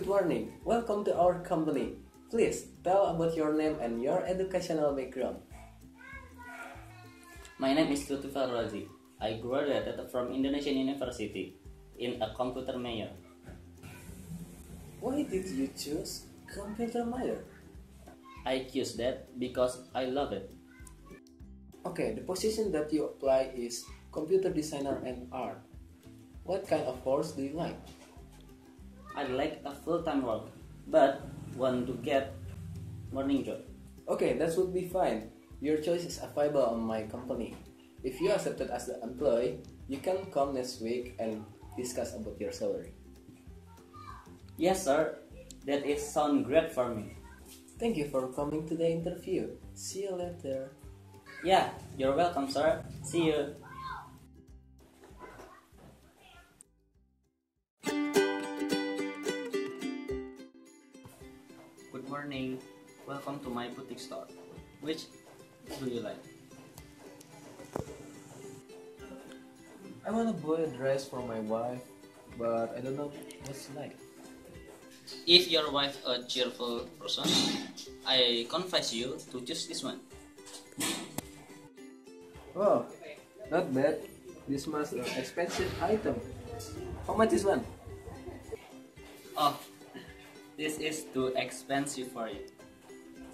morning. Welcome to our company. Please tell about your name and your educational background. My name is Lutfi Razi. I graduated from Indonesian University in a computer major. Why did you choose computer major? I choose that because I love it. Okay, the position that you apply is computer designer and art. What kind of course do you like? I like a full-time work, but want to get morning job. Okay, that would be fine. Your choice is available on my company. If you accepted as the employee, you can come next week and discuss about your salary. Yes, sir. That is sound great for me. Thank you for coming to the interview. See you later. Yeah, you're welcome, sir. See you. Morning. Welcome to my boutique store. Which do you like? I want to buy a dress for my wife, but I don't know what she like. If your wife a cheerful person, I confess you to choose this one. Oh, not bad. This must an expensive item. How much is one? Oh, this is too expensive for you.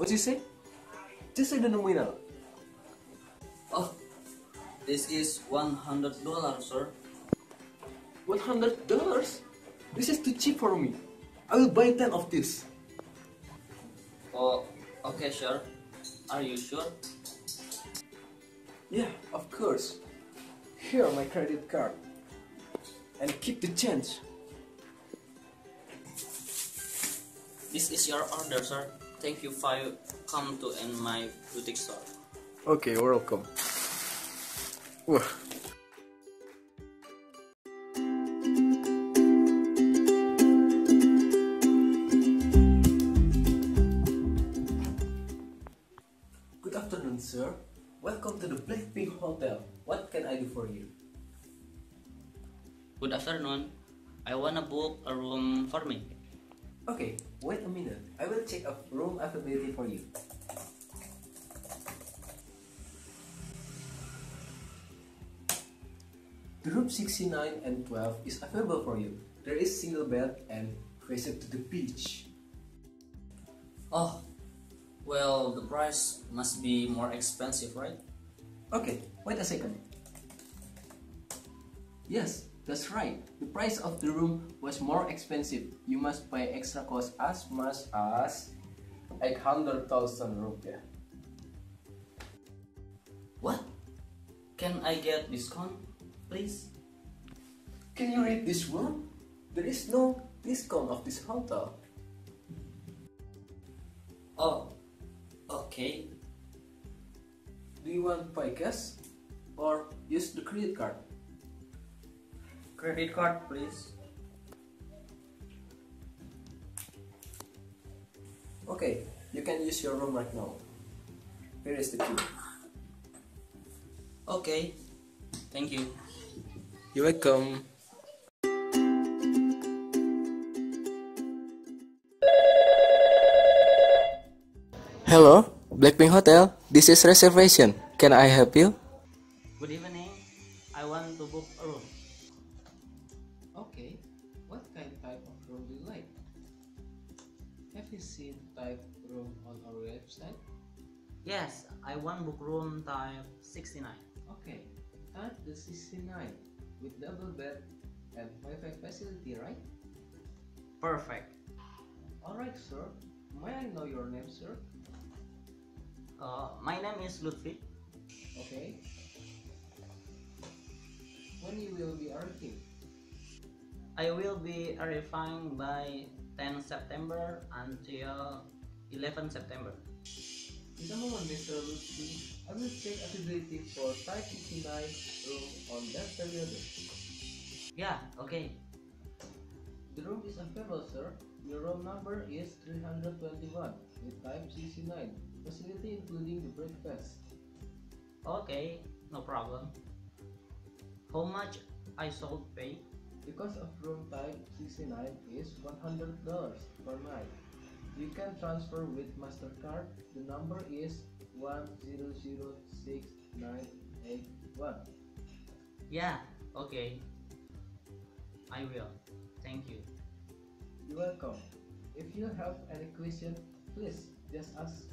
What do you say? Just say the nominal. Oh, this is one hundred dollars, sir. One hundred dollars? This is too cheap for me. I will buy ten of this. Oh, okay, sure. Are you sure? Yeah, of course. Here my credit card. And keep the change. This is your order, sir. Thank you for you come to in my boutique store. Okay, welcome. Wah. Good afternoon, sir. Welcome to the Blackpink Hotel. What can I do for you? Good afternoon. I wanna book a room for me. Okay, wait a minute. I will check a room availability for you. The room 69 and 12 is available for you. There is single bed and facing to the beach. Oh, well, the price must be more expensive, right? Okay, wait a second. Yes, that's right. The price of the room was more expensive. You must pay extra cost as much as 800,000 rupiah. What? Can I get discount, please? Can you read this one? There is no discount of this hotel. Oh, okay. Do you want pay cash or use the credit card? Credit card, please. Okay, you can use your room right now. Here is the key. Okay. Thank you. You're welcome. Hello, Blackpink Hotel. This is reservation. Can I help you? Good evening. I want to book a room. Type room on our website? Yes, I want book room type 69. Okay. Type the 69 with double bed and Wi-Fi facility, right? Perfect. Alright, sir. May I know your name, sir? Uh, my name is Lutfi. Okay. When you will be arriving? I will be arriving by 10 September until 11 September. A moment, Mr. Lutfi, I will check availability for type 69 room on that period. Yeah, okay. The room is available, sir. Your room number is 321 with type 69. Facility including the breakfast. Okay, no problem. How much I should pay? Cost of room type 69 is $100 per night. You can transfer with MasterCard. The number is 1006981. Yeah, okay. I will. Thank you. You're welcome. If you have any question, please just ask